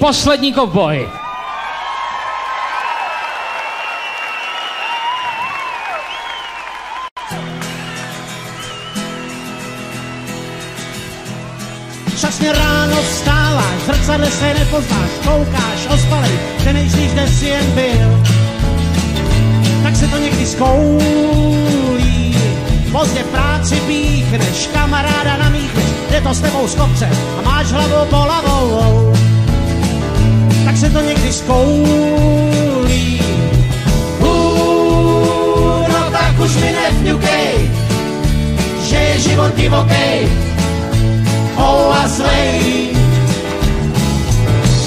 Poslední kovboj. Časně ráno vstáváš, zrcadle se nepoznáš, koukáš, ospalej, přemýšlíš, kde jsi jen byl. Tak se to někdy skoulí, pozdě práci píchneš, kamaráda namíchneš, je to s tebou z kopce a máš hlavu bolavou. Tak se to někdy skoulí. Uh, no tak už mi nevňukej, že je život divokej, oh a zlej.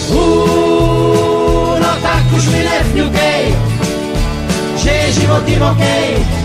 Uh, no tak už mi nevňukej, že je život divokej.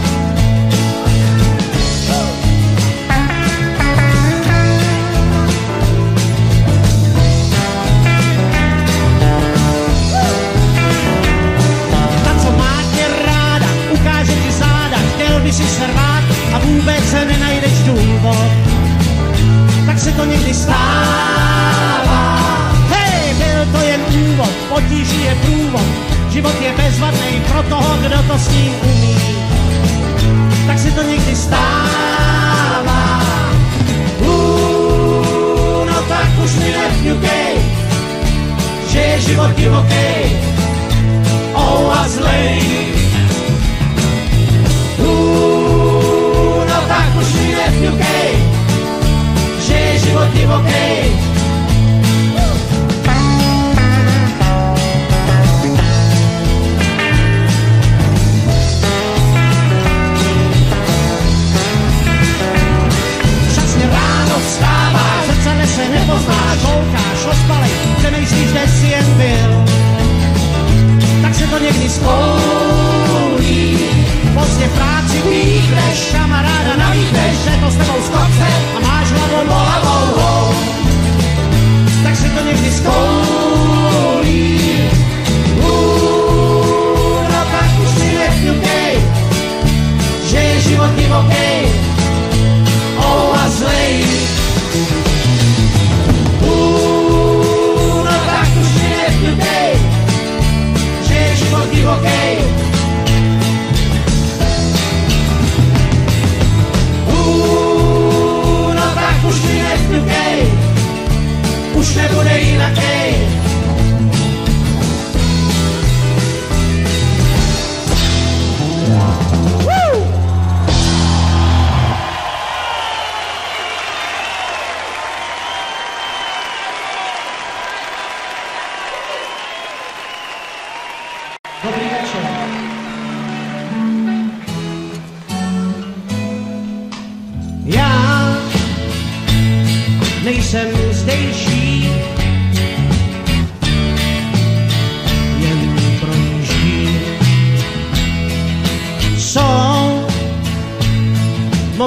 Se to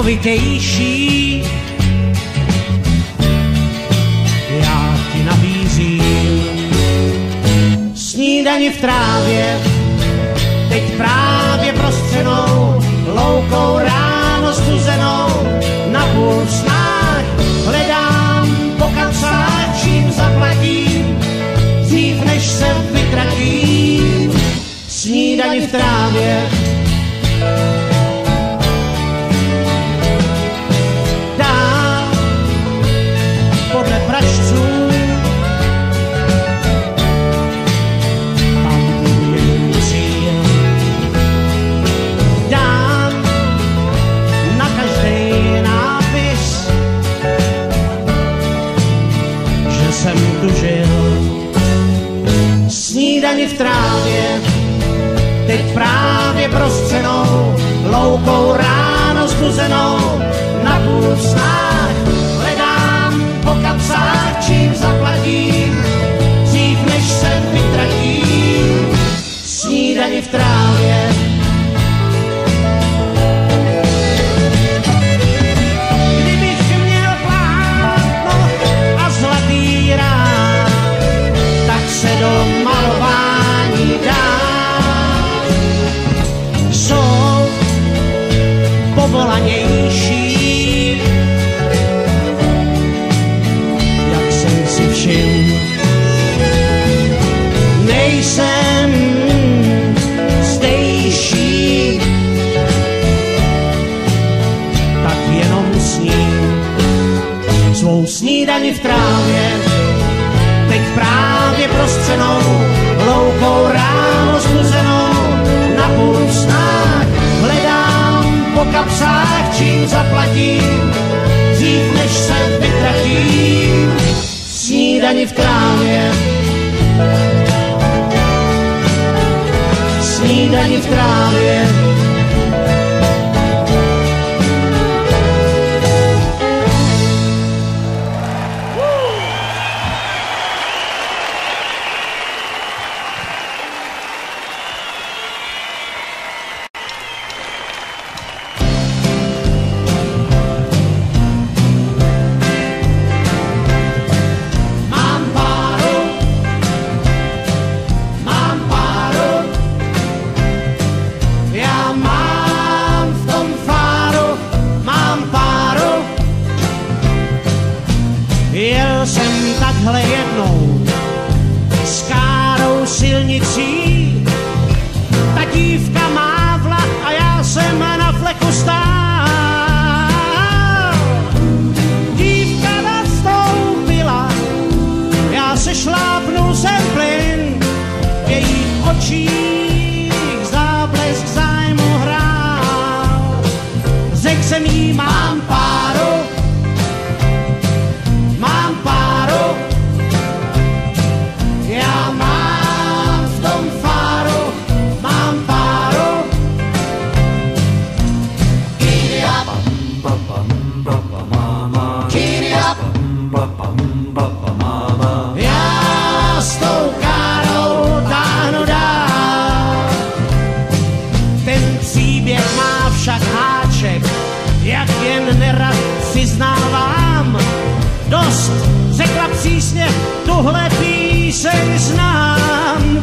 movitější, já ti nabízím snídani v trávě, teď právě prostřenou, loukou ráno stuzenou, na půl snách hledám po kapsách, zaplatím, dřív než se vytratím. Snídani v trávě, trávě, teď právě prostřenou, loukou ráno zbuzenou, na půl v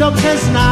'Cause has not.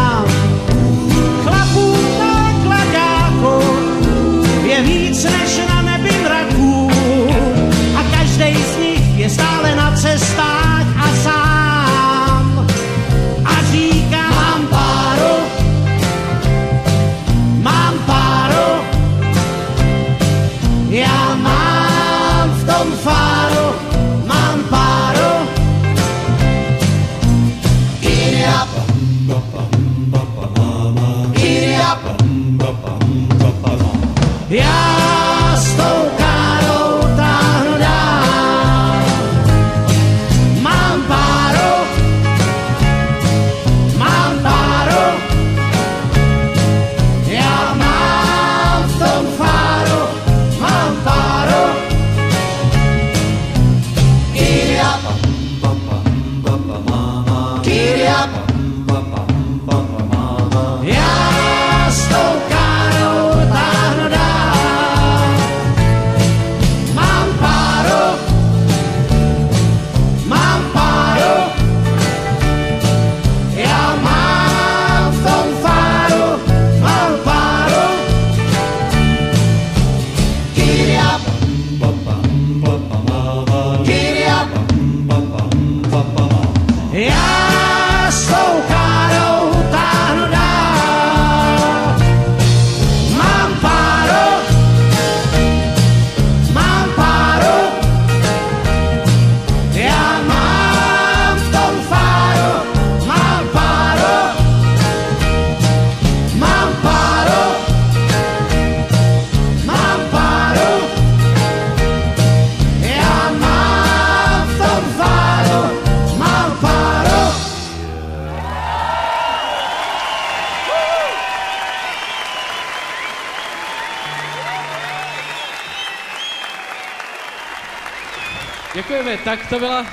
Děkujeme, tak to byla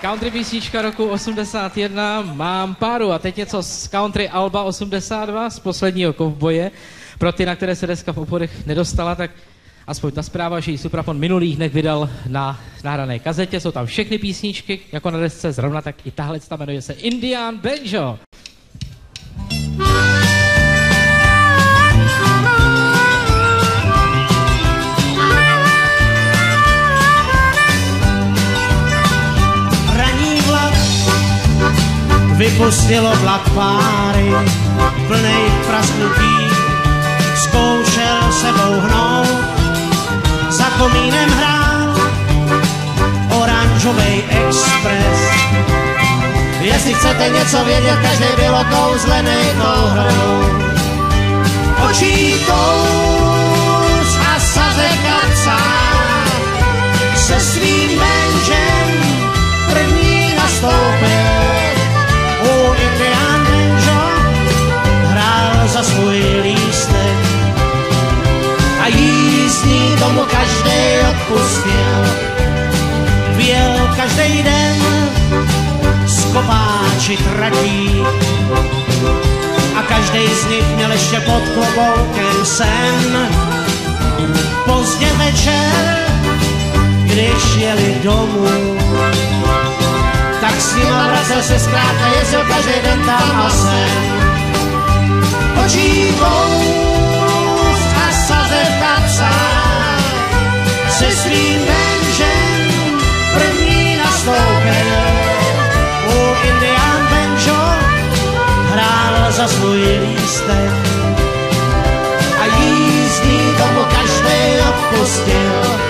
country písnička roku 81, mám páru. A teď něco z country Alba 82 z posledního kovboje. Pro ty, na které se deska v oporech nedostala, tak aspoň ta zpráva, že ji Suprafon minulých dnech vydal na nahrané kazetě, jsou tam všechny písničky, jako na desce. Zrovna, tak i tahle jmenuje se Indian Benjo. vypustilo vlak páry, plnej prasknutí, zkoušel se bouhnout, za komínem hrál oranžový expres. Jestli chcete něco vědět, každý bylo kouzlený kouhrou. Očí kous a sazek kapsa se svým menžem první nastoupil. Jízdní tomu každý odpustil. Věl každý den z kopáči tratí a každý z nich měl ještě pod kloboukem sen. Pozdě večer, když jeli domů, tak s nima vracel se zkrátka, jezdil každý den tam a sem. Očí se svým benžem první nastoupil. U Indian Banjo hrál za svůj lístek a jízdní tomu každý odpustil.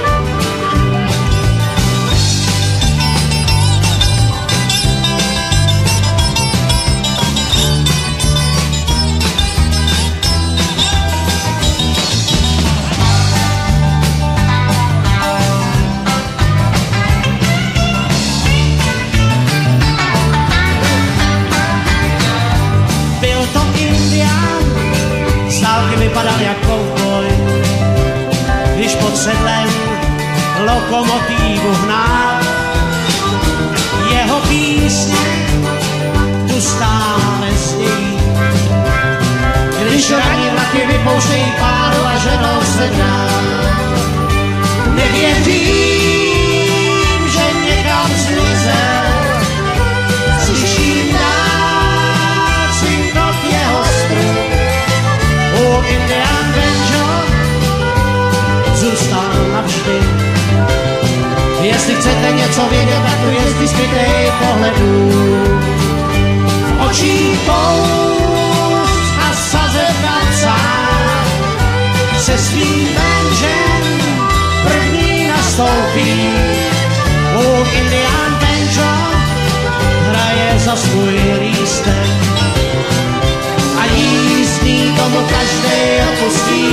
Vypadal jak kovboj, když pod sedlem lokomotívu hnal. Jeho písně tu stále zní, když raní vlaky vypouštějí páru a ženou se dál. Nevěřím, Indian Banjo zůstal navždy. Jestli chcete něco vědět, tak tu jezdí skrytej pohledů. V očích kous a sazeta psa se svým benžem první nastoupí. U Indian Banjo hraje za svůj lístek jízdní tomu každý opustí.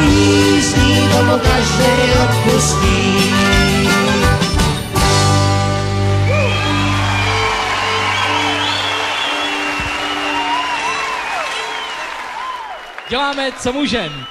Jízdní tomu každý odpustí. Děláme, co můžem.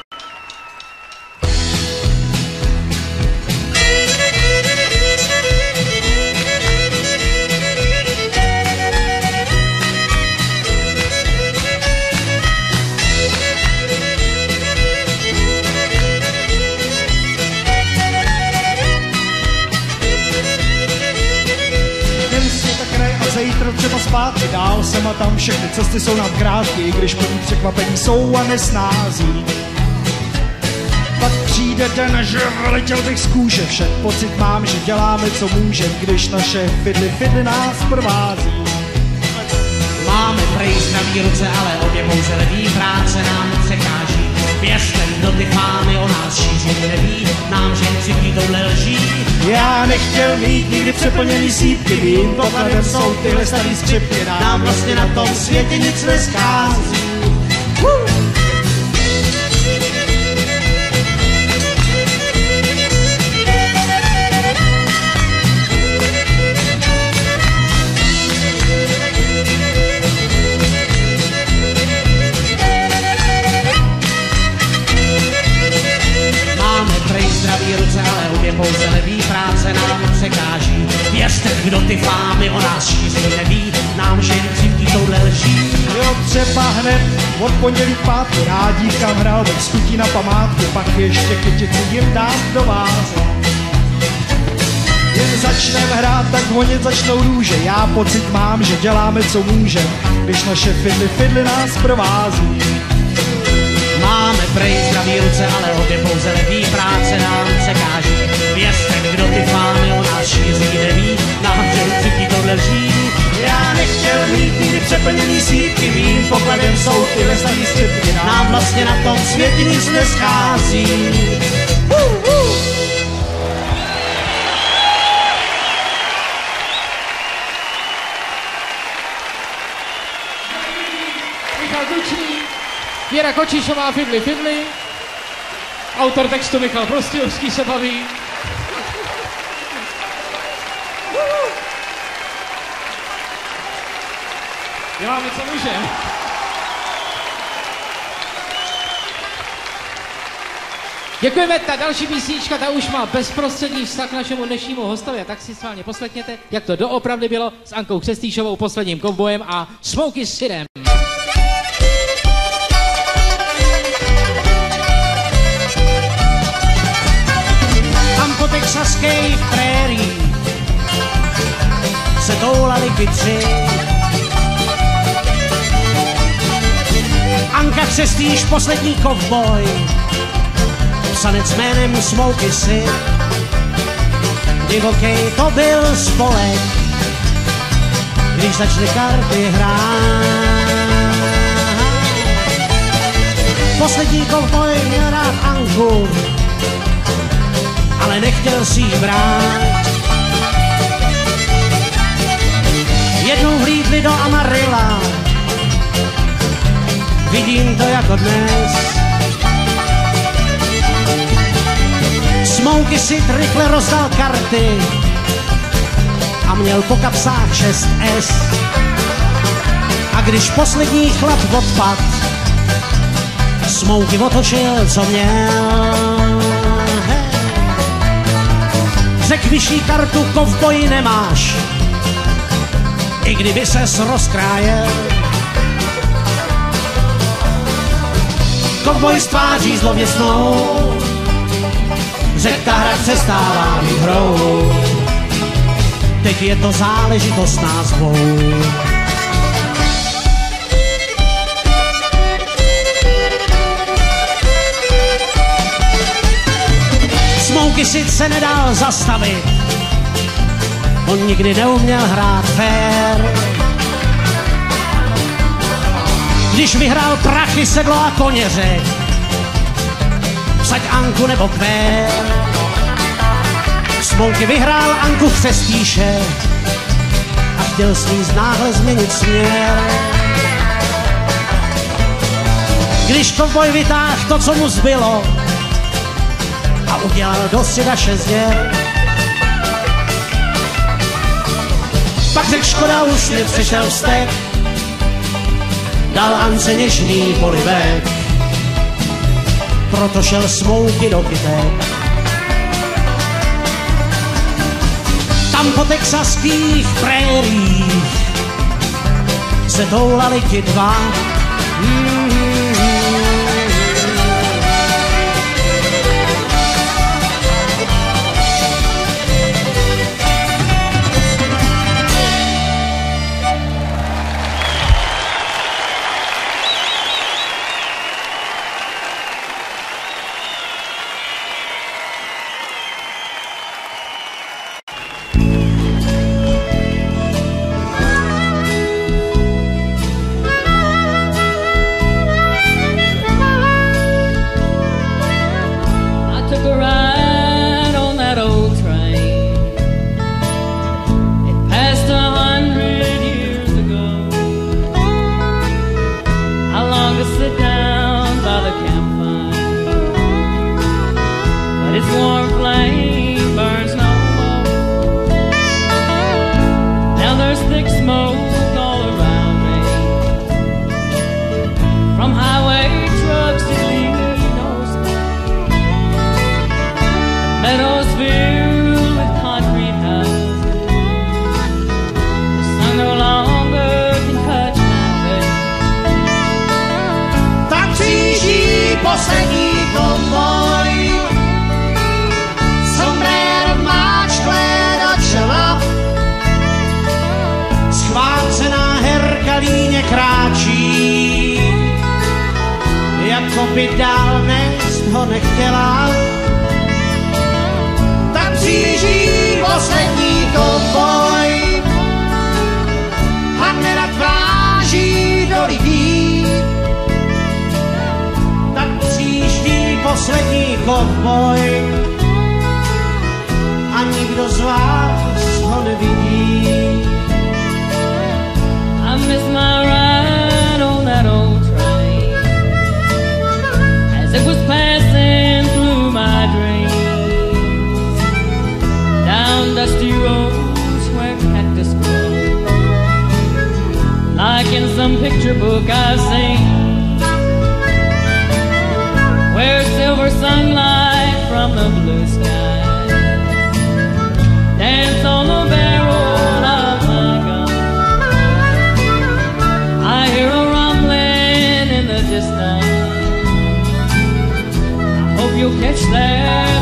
Cesty jsou nám krátké, i když plný překvapení jsou a nesnází. Pak přijde den, že letěl bych z kůže však pocit mám, že děláme, co můžem, když naše fidly fidly nás provází. Máme prej zdravý ruce, ale obě pouze levý práce nám překáží. Věřte, kdo ty fámy o nás šíří neví, nám ženci tohle lží. Já nechtěl mít nikdy přeplněný sípky, vím, pokladem jsou tyhle starý skřipky, Nám vlastně na tom světě nic neschází. Práce nám překáží. Věřte, kdo ty fámy o nás šíří neví, nám ženci ví touhle lží. Jo, třeba hned od pondělí pátku rádí, kam hrál ve schutí na památku, pak ještě kytici jim dát do váze. Jen začneme hrát, tak honit začnou růže. Já pocit mám, že děláme, co můžem, když naše fidly fidly nás provází. Máme prej zdravý ruce, ale obě pouze levý práce nám překáží. Věřte, kdo ty fány o nás šíří, neví, nám vždycky to leží. Já nechtěl mít míry přeplněný sítky, mým pokladem jsou ty veselý střipky. Nám vlastně na tom světě nic neschází. Uh, uh. Michal Dučný, Věra Kočišová, Fidli Fidli, autor textu Michal Prostějovský se baví. Děláme, co můžeme. Děkujeme, ta další písnička, ta už má bezprostřední vztah k našemu dnešnímu hostovi, a tak si s vámi poslechněte, jak to doopravdy bylo s Ankou Křestýšovou, posledním kovbojem a Smokey Sirem. Tam po texaských prériích se toulali kytři. Křestýš, poslední kovboj, psanec jménem Smokey si. Divokej to byl spolek, když začne karty hrát. Poslední kovboj měl rád Anku, ale nechtěl si jí brát. Jednou hlídli do Amarilla, vidím to jako dnes. Smouky si rychle rozdal karty a měl po kapsách 6S. A když poslední chlap odpad, Smouky otočil, co měl. Řek vyšší kartu, kovboji nemáš, i kdyby ses rozkrájel. Kovboj s tváří zlověsnou, řek ta hra přestává být hrou. Teď je to záležitost nás dvou. Smouky sice nedal zastavit, on nikdy neuměl hrát fér. Když vyhrál prachy, sedlo a koně řek, vsaď Anku nebo kvér. Smouky vyhrál Anku v cestíše a chtěl s ní náhle změnit směr. Když kovboj vytáhl to, co mu zbylo, a udělal do středa šest děr. Pak řekl škoda, už mi přišel vztek, dal Ance něžný polivek, proto šel smouky do kytek. Tam po texaských prériích se toulali ti dva, mm-hmm. From highway by dál nést ho nechtěla. Tak přijíždí poslední konvoj a nerad vráží do lidí tak přijíždí poslední kovboj a nikdo z vás ho nevidí. I miss my ride heroes wear cactus grow, Like in some picture book I've seen, where silver sunlight from the blue sky dance on the barrel of my gun. I hear a rumbling in the distance. I hope you'll catch that.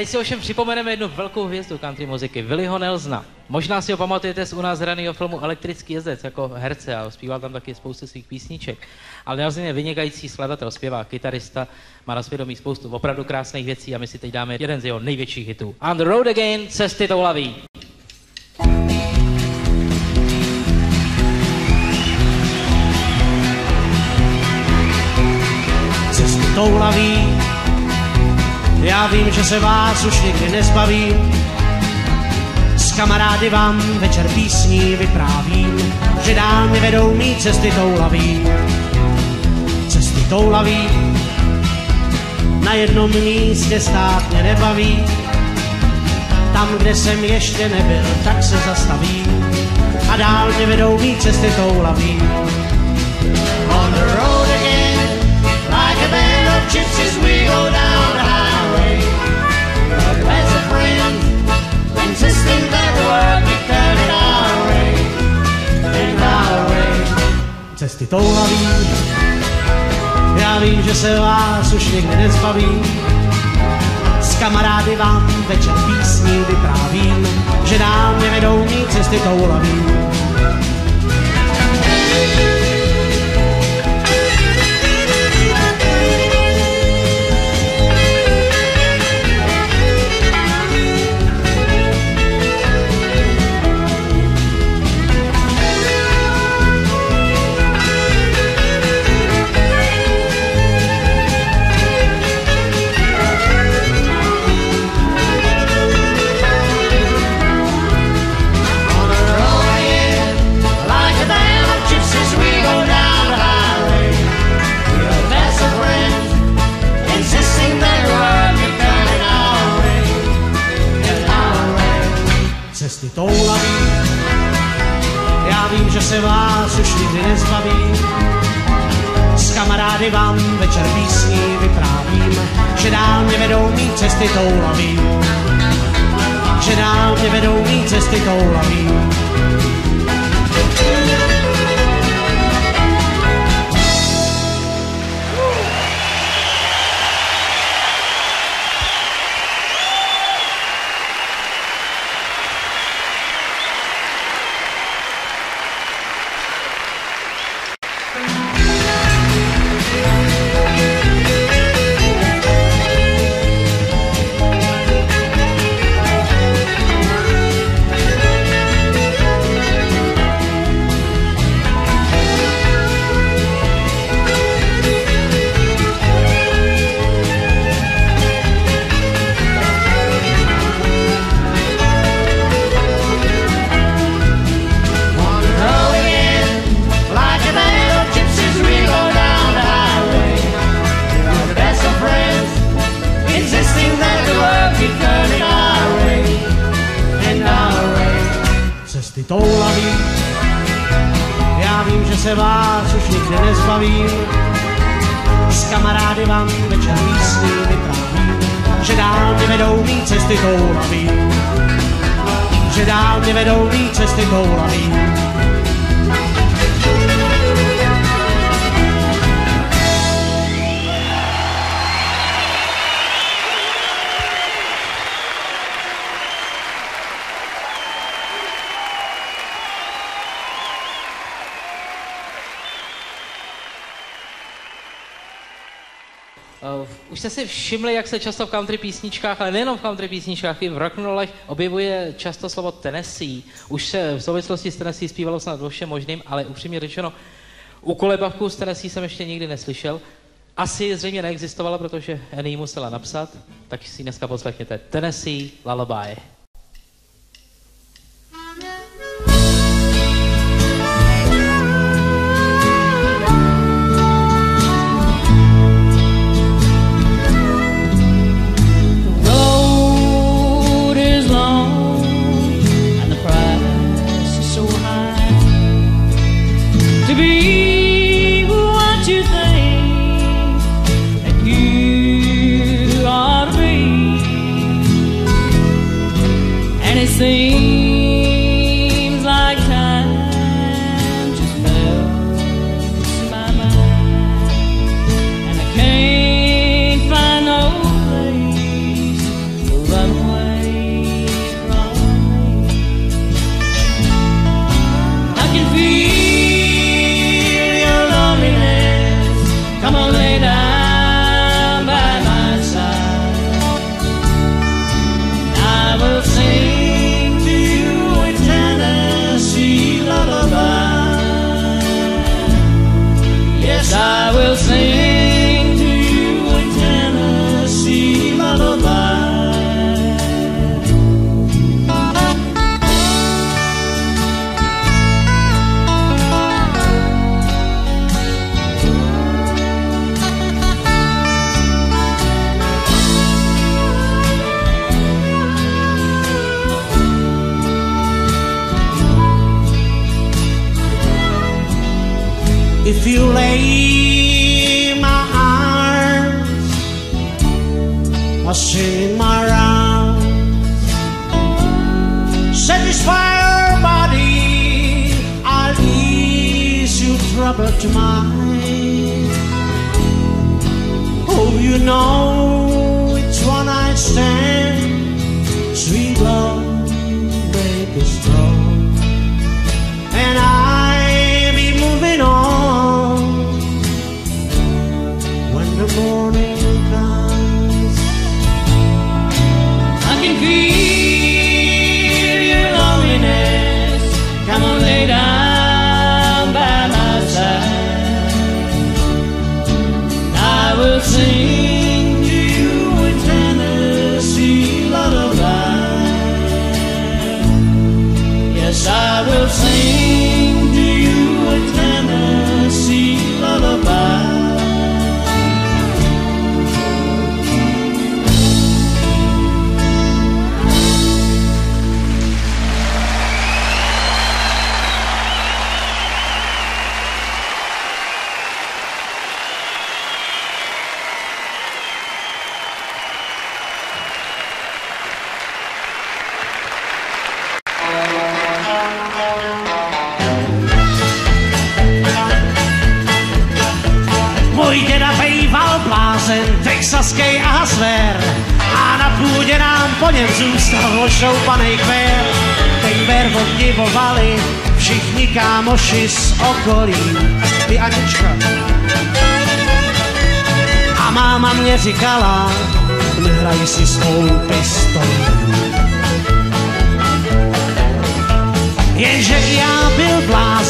Teď si ovšem připomeneme jednu velkou hvězdu country muziky, Willyho Nelsona. Možná si ho pamatujete z u nás hraného filmu Elektrický jezdec jako herce a zpíval tam taky spoustu svých písniček. Ale Nelson je vynikající skladatel, zpěvák, kytarista, má na svědomí spoustu opravdu krásných věcí a my si teď dáme jeden z jeho největších hitů. On the road again, cesty toulaví. cesty toulaví. Já vím, že se vás už nikdy nezbavím. S kamarády vám večer písní vyprávím, že dál mě vedou mý cesty toulaví. Cesty toulaví, na jednom místě stát mě nebaví. Tam, kde jsem ještě nebyl, tak se zastavím a dál mě vedou mý cesty toulaví. On the road again, like a band of gypsies, we go down the Cesty toulaví, já vím, že se vás už nikdy nezbavím. S kamarády vám večer písní vyprávím, že dál mě vedou mý cesty toulaví. Toulaví že dál mě vedou mý cesty toulaví. I'll give it only just to. si všimli, jak se často v country písničkách, ale nejenom v country písničkách, i v rock'n'rollech objevuje často slovo Tennessee. Už se v souvislosti s Tennessee zpívalo snad o všem možným, ale upřímně řečeno, u kolebavku z Tennessee jsem ještě nikdy neslyšel. Asi zřejmě neexistovala, protože Annie musela napsat, tak si dneska poslechněte Tennessee Lullaby.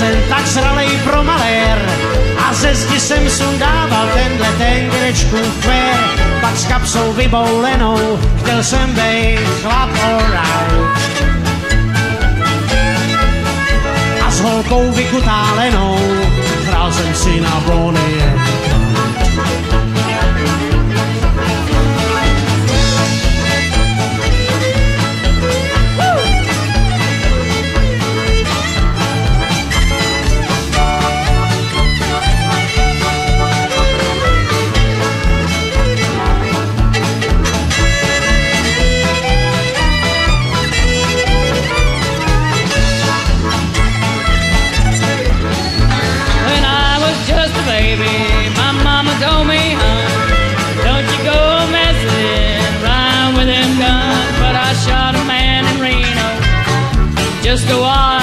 jsem tak zralej pro malér a ze zdi jsem sundával tenhle ten grečkův kvér. Pak s kapsou vyboulenou chtěl jsem být chlap alright. A s holkou vykutálenou hrál jsem si na bonie. go on.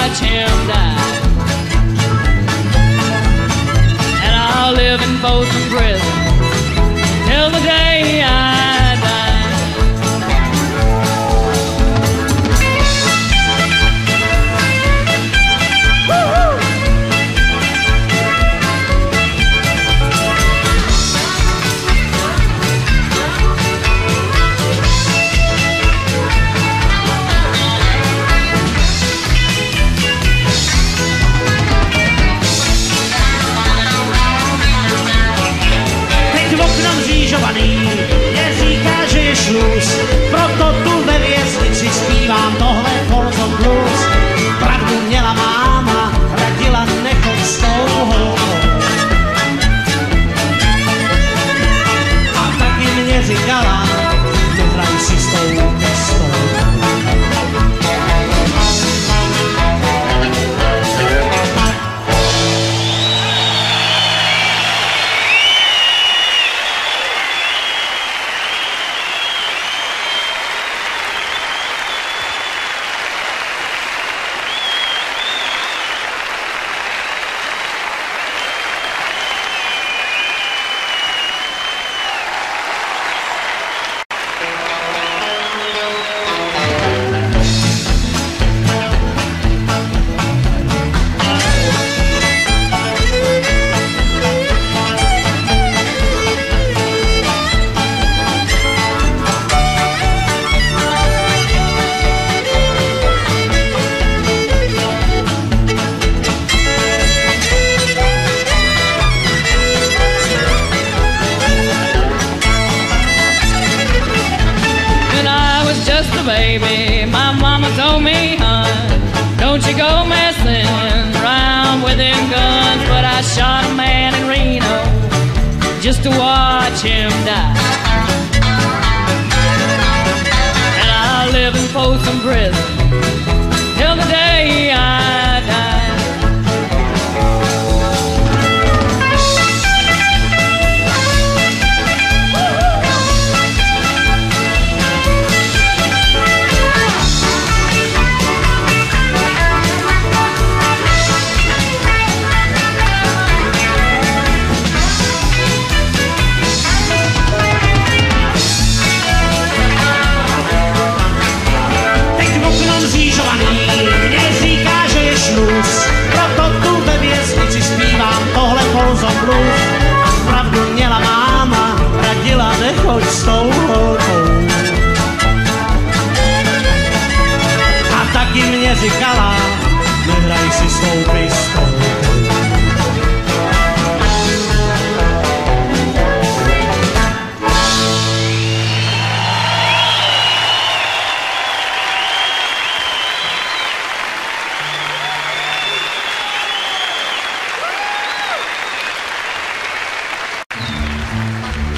o bass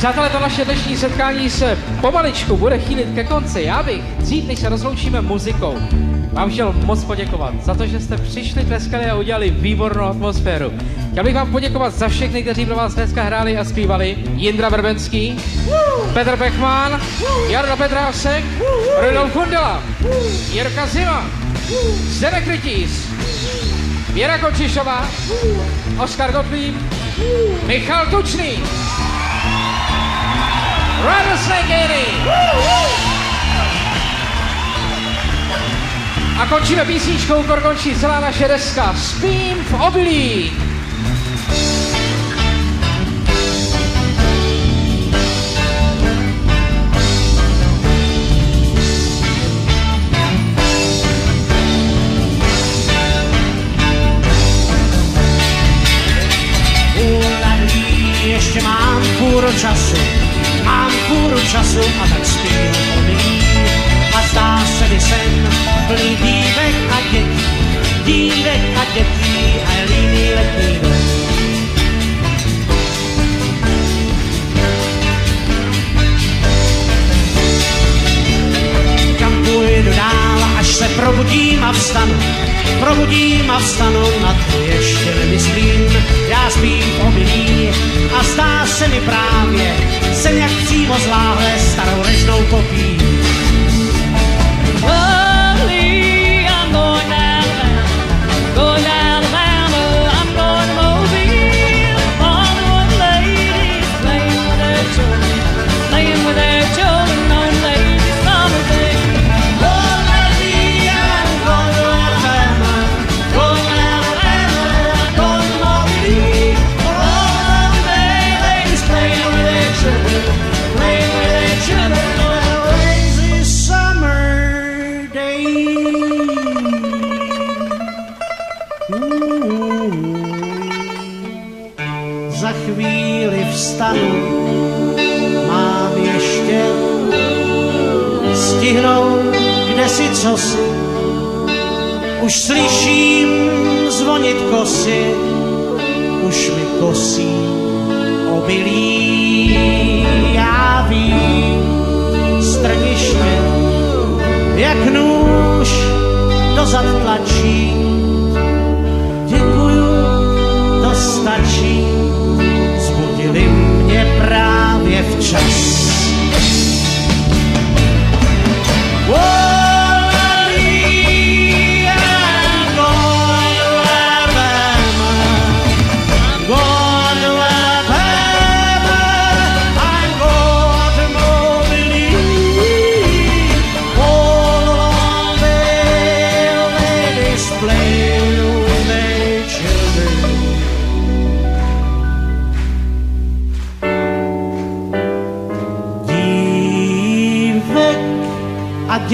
Přátelé, to naše dnešní setkání se pomaličku bude chýlit ke konci. Já bych dřív, než se rozloučíme muzikou, vám chtěl moc poděkovat za to, že jste přišli, tleskali a udělali výbornou atmosféru. Chtěl bych vám poděkovat za všechny, kteří pro vás dneska hráli a zpívali. Jindra Verbenský, Petr Bechman, Jarda Petrásek, Rudolf Kundela, Jirka Zima, Zdenek Rytíř, Věra Kočišová, Oskar Gottlieb, Michal Tučný, Rattlesnake 80. A končíme písničkou, kor končí celá naše deska. Spím v obilí.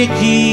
A